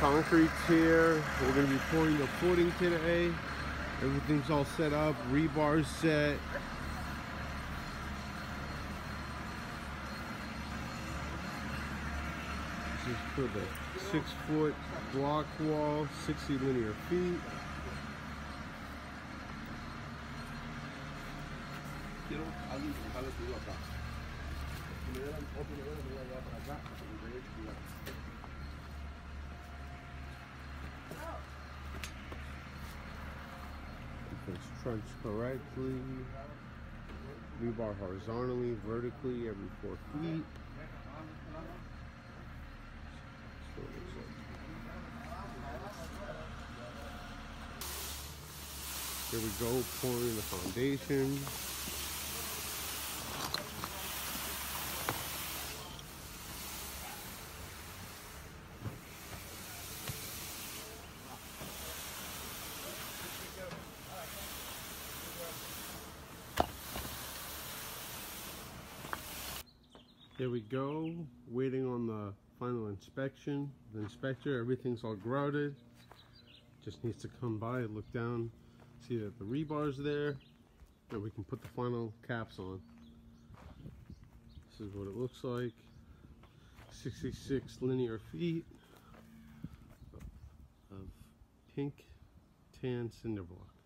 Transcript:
Concrete's here. We're gonna be pouring the footing today. Everything's all set up. Rebar's set. This is for the six foot block wall, 60 linear feet. Quiero alguien que me acá. Si me dieran otro nivel, voy para acá. It's trenched correctly. Rebar horizontally, vertically every four feet. Here we go, pouring the foundation. There we go, waiting on the final inspection. The inspector, everything's all grouted. Just needs to come by, look down, see that the rebar's there, and we can put the final caps on. This is what it looks like. 66 linear feet of pink tan cinder block.